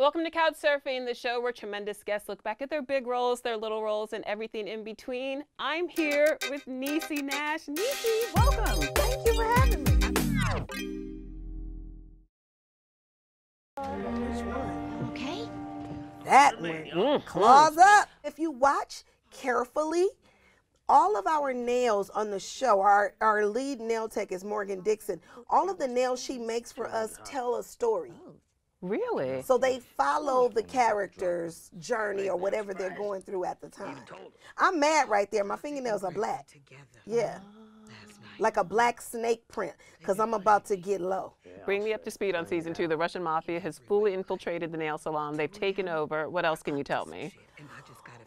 Welcome to Couch Surfing, the show where tremendous guests look back at their big roles, their little roles, and everything in between. I'm here with Niecy Nash. Niecy, welcome. Thank you for having me. Okay. That one. Claws up. If you watch carefully, all of our nails on the show, our, our lead nail tech is Morgan Dixon. All of the nails she makes for us tell a story. Oh. Really? So they follow the character's journey or whatever they're going through at the time. I'm mad right there. My fingernails are black. Yeah. Like a black snake print, because I'm about to get low. Bring me up to speed on season two. The Russian mafia has fully infiltrated the nail salon. They've taken over. What else can you tell me?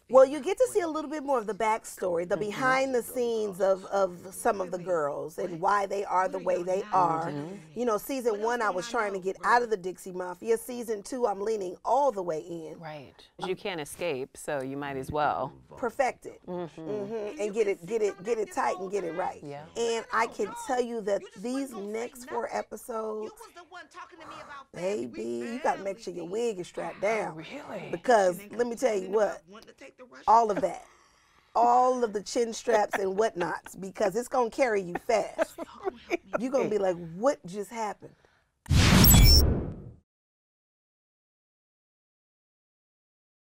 Well, you get to see a little bit more of the backstory, the mm-hmm. behind the scenes of, of some of the girls and why they are the way they are. Mm-hmm. You know, season one, I was trying to get out of the Dixie Mafia. Season two, I'm leaning all the way in. Right. You can't escape, so you might as well. Perfect it. Mhm. And get it, get it, get it tight and get it right. Yeah. And I can tell you that these next four episodes, baby, you got to make sure your wig is strapped oh, down. Really? Because let me tell you what, all of that, all of the chin straps and whatnots, because it's gonna carry you fast. You're gonna be like, what just happened?